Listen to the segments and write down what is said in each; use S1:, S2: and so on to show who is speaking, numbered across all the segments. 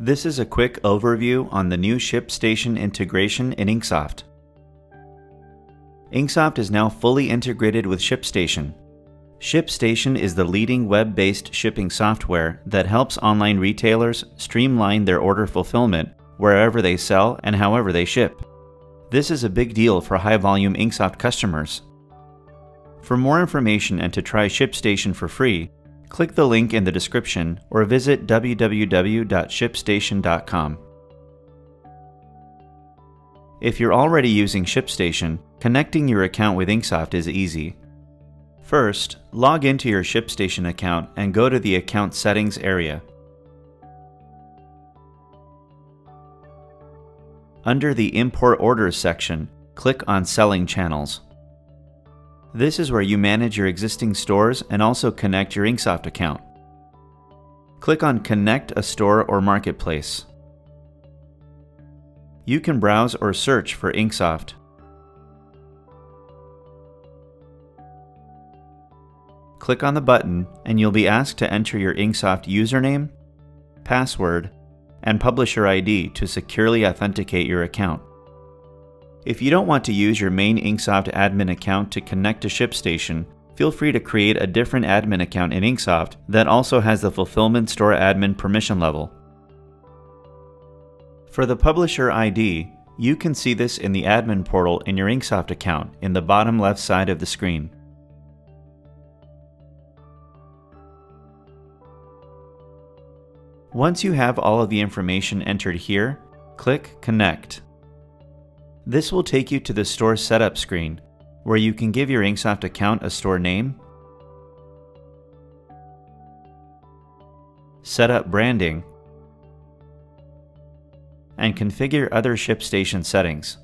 S1: This is a quick overview on the new ShipStation integration in Inksoft. Inksoft is now fully integrated with ShipStation. ShipStation is the leading web-based shipping software that helps online retailers streamline their order fulfillment wherever they sell and however they ship. This is a big deal for high-volume Inksoft customers. For more information and to try ShipStation for free, click the link in the description or visit www.shipstation.com. If you're already using ShipStation, connecting your account with Inksoft is easy. First, log into your ShipStation account and go to the Account Settings area. Under the Import Orders section, click on Selling Channels. This is where you manage your existing stores and also connect your Inksoft account. Click on Connect a Store or Marketplace. You can browse or search for Inksoft. Click on the button and you'll be asked to enter your Inksoft username, password, and publisher ID to securely authenticate your account. If you don't want to use your main Inksoft admin account to connect to ShipStation, feel free to create a different admin account in Inksoft that also has the Fulfillment Store admin permission level. For the Publisher ID, you can see this in the admin portal in your Inksoft account in the bottom left side of the screen. Once you have all of the information entered here, click Connect. This will take you to the store setup screen, where you can give your Inksoft account a store name, set up branding, and configure other ShipStation settings.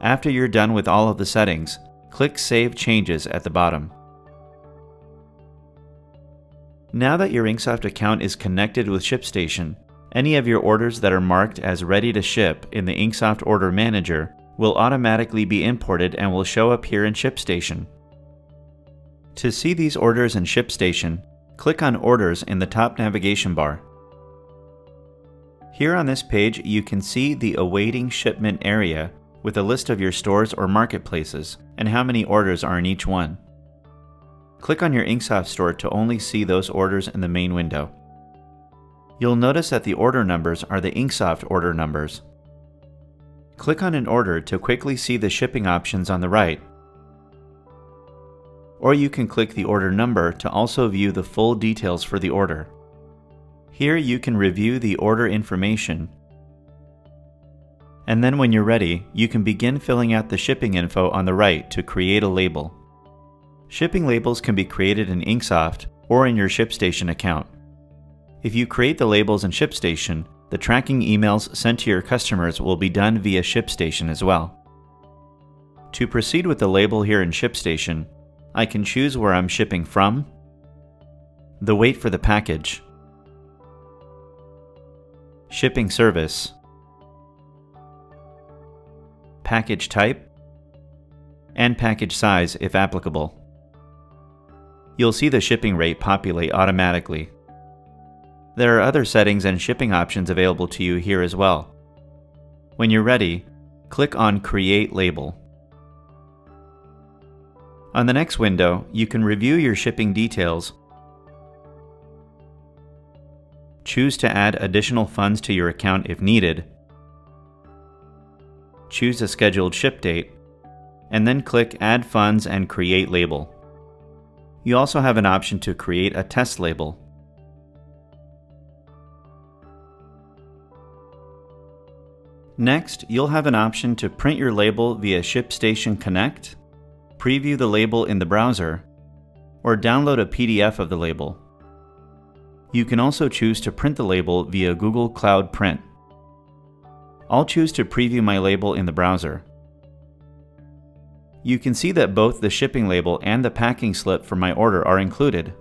S1: After you're done with all of the settings, click Save Changes at the bottom. Now that your Inksoft account is connected with ShipStation, any of your orders that are marked as ready to ship in the Inksoft Order Manager will automatically be imported and will show up here in ShipStation. To see these orders in ShipStation, click on Orders in the top navigation bar. Here on this page, you can see the Awaiting Shipment area with a list of your stores or marketplaces and how many orders are in each one. Click on your Inksoft store to only see those orders in the main window. You'll notice that the order numbers are the Inksoft order numbers. Click on an order to quickly see the shipping options on the right. Or you can click the order number to also view the full details for the order. Here you can review the order information. And then when you're ready, you can begin filling out the shipping info on the right to create a label. Shipping labels can be created in Inksoft or in your ShipStation account. If you create the labels in ShipStation, the tracking emails sent to your customers will be done via ShipStation as well. To proceed with the label here in ShipStation, I can choose where I'm shipping from, the weight for the package, shipping service, package type, and package size if applicable. You'll see the shipping rate populate automatically there are other settings and shipping options available to you here as well. When you're ready, click on Create Label. On the next window, you can review your shipping details, choose to add additional funds to your account if needed, choose a scheduled ship date, and then click Add Funds and Create Label. You also have an option to create a test label. Next, you'll have an option to print your label via ShipStation Connect, preview the label in the browser, or download a PDF of the label. You can also choose to print the label via Google Cloud Print. I'll choose to preview my label in the browser. You can see that both the shipping label and the packing slip for my order are included.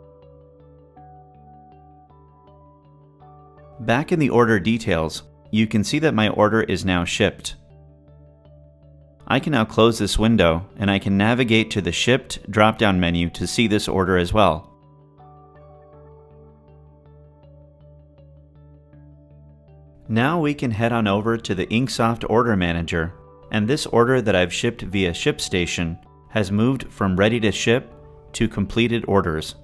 S1: Back in the order details, you can see that my order is now shipped. I can now close this window and I can navigate to the Shipped drop-down menu to see this order as well. Now we can head on over to the Inksoft Order Manager, and this order that I've shipped via ShipStation has moved from ready to ship to completed orders.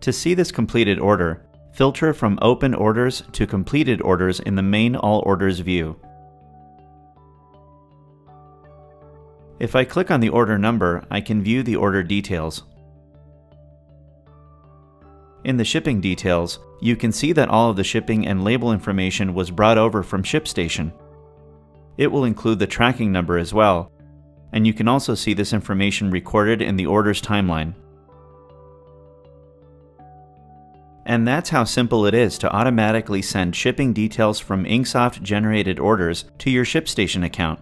S1: To see this completed order, filter from open orders to completed orders in the main all orders view. If I click on the order number, I can view the order details. In the shipping details, you can see that all of the shipping and label information was brought over from ShipStation. It will include the tracking number as well, and you can also see this information recorded in the order's timeline. And that's how simple it is to automatically send shipping details from Inksoft generated orders to your ShipStation account.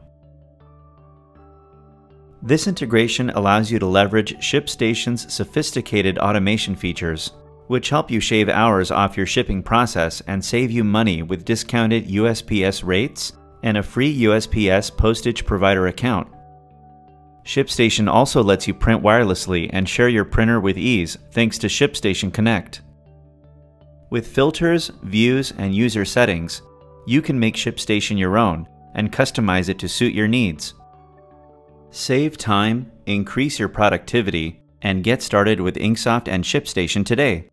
S1: This integration allows you to leverage ShipStation's sophisticated automation features, which help you shave hours off your shipping process and save you money with discounted USPS rates and a free USPS postage provider account. ShipStation also lets you print wirelessly and share your printer with ease thanks to ShipStation Connect. With filters, views, and user settings, you can make ShipStation your own and customize it to suit your needs. Save time, increase your productivity, and get started with Inksoft and ShipStation today.